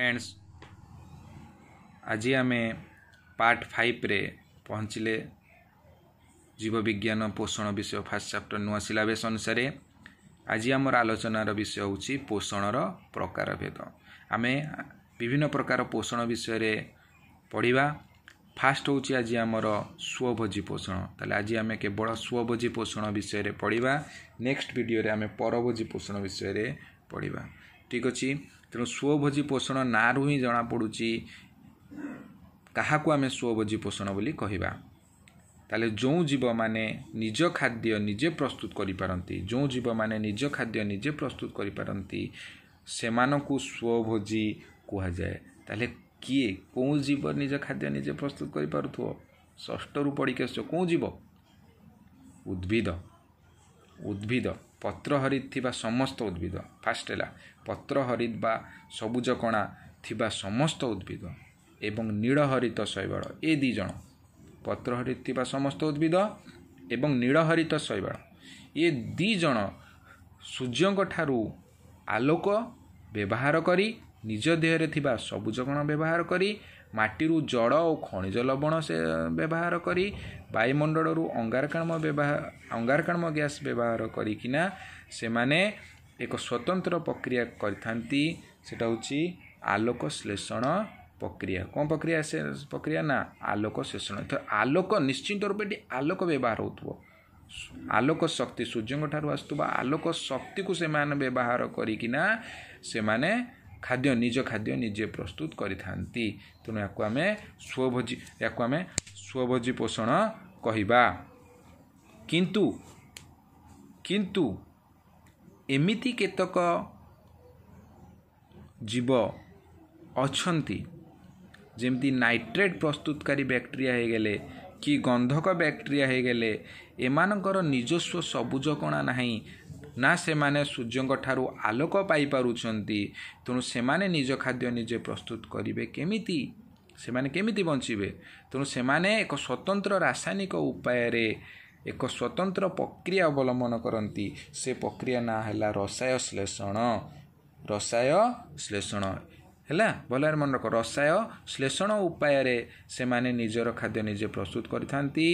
Friends ଆଜି ଆମେ part ଫାଇଭରେ ପହଞ୍ଚିଲେ ଜୀବବିଜ୍ଞାନ ପୋଷଣ ବିଷୟ ଫାର୍ଷ୍ଟ ଚାପ୍ଟର ନୂଆ ସିଲାବସ୍ ଅନୁସାରେ। ଆଜି ଆମର ଆଲୋଚନାର ବିଷୟ ହେଉଛି ପୋଷଣର ପ୍ରକାରଭେଦ। ଆମେ ବିଭିନ୍ନ ପ୍ରକାର ପୋଷଣ ବିଷୟରେ ପଢ଼ିବା। ଫାଷ୍ଟ ହେଉଛି ଆଜି ଆମର ସ୍ୱଭୋଜୀ ପୋଷଣ। ତାହେଲେ ଆଜି ଆମେ କେବଳ ସ୍ୱଭୋଜୀ ପୋଷଣ ବିଷୟରେ ପଢ଼ିବା। ନେକ୍ସଟ ଭିଡ଼ିଓରେ ଆମେ ପରଭୋଜୀ ପୋଷଣ ବିଷୟରେ ପଢ଼ିବା। ଠିକ୍ ଅଛି ତେଣୁ ସ୍ୱଭୋଜୀ ପୋଷଣ ନାଁରୁ ହିଁ ଜଣାପଡ଼ୁଛି କାହାକୁ ଆମେ ସ୍ୱଭୋଜୀ ପୋଷଣ ବୋଲି କହିବା ତାହେଲେ ଯେଉଁ ଜୀବମାନେ ନିଜ ଖାଦ୍ୟ ନିଜେ ପ୍ରସ୍ତୁତ କରିପାରନ୍ତି ଯେଉଁ ଜୀବମାନେ ନିଜ ଖାଦ୍ୟ ନିଜେ ପ୍ରସ୍ତୁତ କରିପାରନ୍ତି ସେମାନଙ୍କୁ ସ୍ୱଭୋଜୀ କୁହାଯାଏ ତାହେଲେ କିଏ କେଉଁ ଜୀବ ନିଜ ଖାଦ୍ୟ ନିଜେ ପ୍ରସ୍ତୁତ କରିପାରୁଥିବ ଷଷ୍ଠରୁ ପଢ଼ିକି ଆସୁଛ କେଉଁ ଜୀବ ଉଦ୍ଭିଦ ଉଦ୍ଭିଦ। ପତ୍ର ହରିତ ଥିବା ସମସ୍ତ ଉଦ୍ଭିଦ। ଫାଷ୍ଟ ହେଲା ପତ୍ର ହରିତ ବା ସବୁଜ କଣା ଥିବା ସମସ୍ତ ଉଦ୍ଭିଦ ଏବଂ ନୀଳହରିତ ଶୈବାଳ ଏ ଦୁଇ ଜଣ। ପତ୍ର ହରିତ ଥିବା ସମସ୍ତ ଉଦ୍ଭିଦ ଏବଂ ନୀଳହରିତ ଶୈବାଳ। ଏ ଦୁଇ ଜଣ ସୂର୍ଯ୍ୟଙ୍କ ଠାରୁ ଆଲୋକ ବ୍ୟବହାର କରି ନିଜ ଦେହରେ ଥିବା ସବୁଜ କଣ ବ୍ୟବହାର କରି ମାଟିରୁ ଜଳ ଓ ଖଣିଜ ଲବଣ ସେ ବ୍ୟବହାର କରି ବାୟୁମଣ୍ଡଳରୁ ଅଙ୍ଗାରକାମ୍ଳ ବ୍ୟବହାର ଅଙ୍ଗାରକାମ୍ଳ ଗ୍ୟାସ୍ ବ୍ୟବହାର କରିକିନା ସେମାନେ ଏକ ସ୍ୱତନ୍ତ୍ର ପ୍ରକ୍ରିୟା କରିଥାନ୍ତି। ସେଟା ହେଉଛି ଆଲୋକ ଶ୍ଲେଷଣ ପ୍ରକ୍ରିୟା। କ'ଣ ପ୍ରକ୍ରିୟା ସେ ପ୍ରକ୍ରିୟା ନା? ଆଲୋକ ଶୋଷଣ ତ ଆଲୋକ ନିଶ୍ଚିନ୍ତ ରୂପେ ଏଠି ଆଲୋକ ବ୍ୟବହାର ହେଉଥିବ। ଆଲୋକ ଶକ୍ତି ସୂର୍ଯ୍ୟଙ୍କ ଠାରୁ ଆସୁଥିବା ଆଲୋକ ଶକ୍ତିକୁ ସେମାନେ ବ୍ୟବହାର କରିକିନା ସେମାନେ ଖାଦ୍ୟ ନିଜ ଖାଦ୍ୟ ନିଜେ ପ୍ରସ୍ତୁତ କରିଥାନ୍ତି। ତେଣୁ ୟାକୁ ଆମେ ସ୍ୱଭୋଜୀ ୟାକୁ ଆମେ ସ୍ୱଭୋଜୀ ପୋଷଣ କହିବା। କିନ୍ତୁ କିନ୍ତୁ ଏମିତି କେତେକ ଜୀବ ଅଛନ୍ତି ଯେମିତି ନାଇଟ୍ରେଟ୍ ପ୍ରସ୍ତୁତକାରୀ ବ୍ୟାକ୍ଟେରିଆ ହେଇଗଲେ କି ଗନ୍ଧକ ବ୍ୟାକ୍ଟେରିଆ ହେଇଗଲେ ଏମାନଙ୍କର ନିଜସ୍ୱ ସବୁଜ କଣା ନାହିଁ। ନା ସେମାନେ ସୂର୍ଯ୍ୟଙ୍କ ଠାରୁ ଆଲୋକ ପାଇପାରୁଛନ୍ତି ତେଣୁ ସେମାନେ ନିଜ ଖାଦ୍ୟ ନିଜେ ପ୍ରସ୍ତୁତ କରିବେ କେମିତି? ସେମାନେ କେମିତି ବଞ୍ଚିବେ? ତେଣୁ ସେମାନେ ଏକ ସ୍ୱତନ୍ତ୍ର ରାସାୟନିକ ଉପାୟରେ ଏକ ସ୍ୱତନ୍ତ୍ର ପ୍ରକ୍ରିୟା ଅବଲମ୍ବନ କରନ୍ତି। ସେ ପ୍ରକ୍ରିୟା ନାଁ ହେଲା ରସାୟ ଶ୍ଲେଷଣ ହେଲା? ଭଲରେ ମନେ ରଖ। ରସାୟ ଶ୍ଲେଷଣ ଉପାୟରେ ସେମାନେ ନିଜର ଖାଦ୍ୟ ନିଜେ ପ୍ରସ୍ତୁତ କରିଥାନ୍ତି।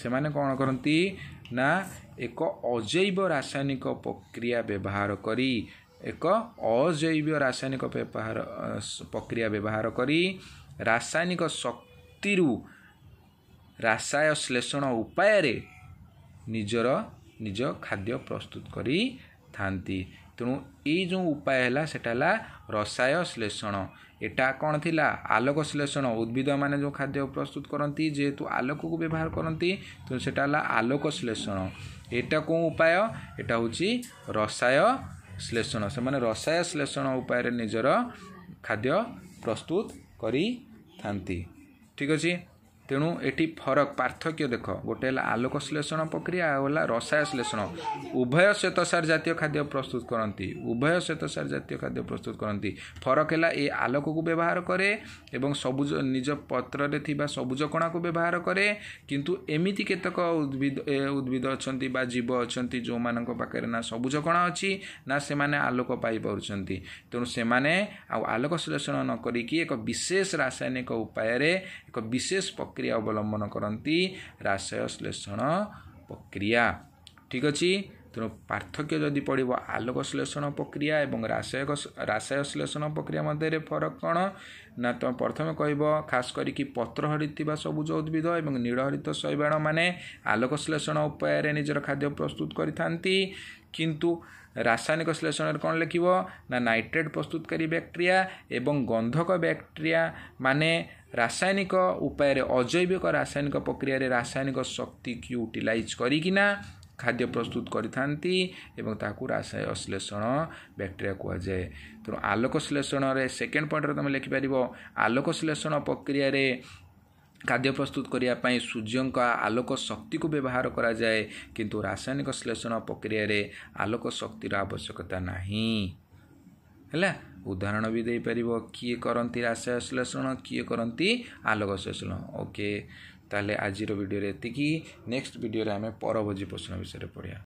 ସେମାନେ କ'ଣ କରନ୍ତି? ନା ଏକ ଅଜୈବ ରାସାୟନିକ ପ୍ରକ୍ରିୟା ବ୍ୟବହାର କରି ଏକ ଅଜୈବ ରାସାୟନିକ ବ୍ୟବହାର ପ୍ରକ୍ରିୟା ବ୍ୟବହାର କରି ରାସାୟନିକ ଶକ୍ତିରୁ ରାସାୟ ଶ୍ଲେଷଣ ଉପାୟରେ ନିଜର ନିଜ ଖାଦ୍ୟ ପ୍ରସ୍ତୁତ କରିଥାନ୍ତି। ତେଣୁ ଏଇ ଯେଉଁ ଉପାୟ ହେଲା ସେଟା ହେଲା ରସାୟ ଶ୍ଲେଷଣ ଏଟା କ'ଣ ଥିଲା? ଆଲୋକ ଶ୍ଲେଷଣ ଉଦ୍ଭିଦମାନେ ଯେଉଁ ଖାଦ୍ୟ ପ୍ରସ୍ତୁତ କରନ୍ତି ଯେହେତୁ ଆଲୋକକୁ ବ୍ୟବହାର କରନ୍ତି ତେଣୁ ସେଟା ହେଲା ଆଲୋକ ଶ୍ଲେଷଣ ଏଇଟା କେଉଁ ଉପାୟ? ଏଟା ହେଉଛି ରସାୟ ଶ୍ଲେଷଣ ସେମାନେ ରସାୟ ଶ୍ଲେଷଣ ଉପାୟରେ ନିଜର ଖାଦ୍ୟ ପ୍ରସ୍ତୁତ କରିଥାନ୍ତି। ଠିକ୍ ଅଛି? ତେଣୁ ଏଠି ଫରକ ପାର୍ଥକ୍ୟ ଦେଖ। ଗୋଟେ ହେଲା ଆଲୋକ ଶ୍ଲେଷଣ ପ୍ରକ୍ରିୟା ଆଉ ହେଲା ରସାୟ ଶ୍ଲେଷଣ ଉଭୟ ଶ୍ୱେତସାର ଜାତୀୟ ଖାଦ୍ୟ ପ୍ରସ୍ତୁତ କରନ୍ତି। ଉଭୟ ଶ୍ୱେତସାର ଜାତୀୟ ଖାଦ୍ୟ ପ୍ରସ୍ତୁତ କରନ୍ତି। ଫରକ ହେଲା ଏ ଆଲୋକକୁ ବ୍ୟବହାର କରେ ଏବଂ ସବୁଜ ନିଜ ପତ୍ରରେ ଥିବା ସବୁଜ କଣାକୁ ବ୍ୟବହାର କରେ। କିନ୍ତୁ ଏମିତି କେତେକ ଉଦ୍ଭିଦ ଉଦ୍ଭିଦ ଅଛନ୍ତି ବା ଜୀବ ଅଛନ୍ତି ଯେଉଁମାନଙ୍କ ପାଖରେ ନା ସବୁଜ କଣା ଅଛି ନା ସେମାନେ ଆଲୋକ ପାଇପାରୁଛନ୍ତି। ତେଣୁ ସେମାନେ ଆଉ ଆଲୋକ ଶ୍ଲେଷଣ ନ କରିକି ଏକ ବିଶେଷ ରାସାୟନିକ ଉପାୟରେ ଏକ ବିଶେଷ ପ୍ରକ୍ରିୟା ପ୍ରକ୍ରିୟା ଅବଲମ୍ବନ କରନ୍ତି ରାସାୟ ଶ୍ଲେଷଣ ପ୍ରକ୍ରିୟା। ଠିକ୍ ଅଛି? ତେଣୁ ପାର୍ଥକ୍ୟ ଯଦି ପଡ଼ିବ ଆଲୋକ ଶ୍ଲେଷଣ ପ୍ରକ୍ରିୟା ଏବଂ ରାସାୟକ ରାସାୟ ଶ୍ଲେଷଣ ପ୍ରକ୍ରିୟା ମଧ୍ୟରେ ଫରକ କ'ଣ? ନା ତୁମେ ପ୍ରଥମେ କହିବ ଖାସ କରିକି ପତ୍ର ହରିଥିବା ସବୁଜ ଉଦ୍ଭିଦ ଏବଂ ନୀଳହରିତ ଶୈବାଣମାନେ ଆଲୋକ ଶ୍ଲେଷଣ ଉପାୟରେ ନିଜର ଖାଦ୍ୟ ପ୍ରସ୍ତୁତ କରିଥାନ୍ତି। କିନ୍ତୁ ରାସାୟନିକ ଶ୍ଲେଷଣରେ କ'ଣ ଲେଖିବ? ନା ନାଇଟ୍ରେଟ୍ ପ୍ରସ୍ତୁତକାରୀ ବ୍ୟାକ୍ଟେରିଆ ଏବଂ ଗନ୍ଧକ ବ୍ୟାକ୍ଟେରିଆ ମାନେ ରାସାୟନିକ ଉପାୟରେ ଅଜୈବିକ ରାସାୟନିକ ପ୍ରକ୍ରିୟାରେ ରାସାୟନିକ ଶକ୍ତିକୁ ୟୁଟିଲାଇଜ୍ କରିକିନା ଖାଦ୍ୟ ପ୍ରସ୍ତୁତ କରିଥାନ୍ତି ଏବଂ ତାହାକୁ ରାସାୟ ଶ୍ଲେଷଣ ବ୍ୟାକ୍ଟେରିଆ କୁହାଯାଏ। ତେଣୁ ଆଲୋକ ଶ୍ଲେଷଣରେ ସେକେଣ୍ଡ ପଏଣ୍ଟରେ ତୁମେ ଲେଖିପାରିବ ଆଲୋକ ଶ୍ଲେଷଣ ପ୍ରକ୍ରିୟାରେ ଖାଦ୍ୟ ପ୍ରସ୍ତୁତ କରିବା ପାଇଁ ସୂର୍ଯ୍ୟଙ୍କ ଆଲୋକ ଶକ୍ତିକୁ ବ୍ୟବହାର କରାଯାଏ କିନ୍ତୁ ରାସାୟନିକ ଶ୍ଲେଷଣ ପ୍ରକ୍ରିୟାରେ ଆଲୋକ ଶକ୍ତିର ଆବଶ୍ୟକତା ନାହିଁ। ହେଲା ଉଦାହରଣ ବି ଦେଇପାରିବ କିଏ କରନ୍ତି ରାସାୟ ଶ୍ଲେଷଣ କିଏ କରନ୍ତି ଆଲୋକ ଶ୍ଲେଷଣ ଓକେ ତାହେଲେ ଆଜିର ଭିଡ଼ିଓରେ ଏତିକି ନେକ୍ସଟ ଭିଡ଼ିଓରେ ଆମେ ପରଭୋଜି ପୋଷଣ ବିଷୟରେ ପଢ଼ିବା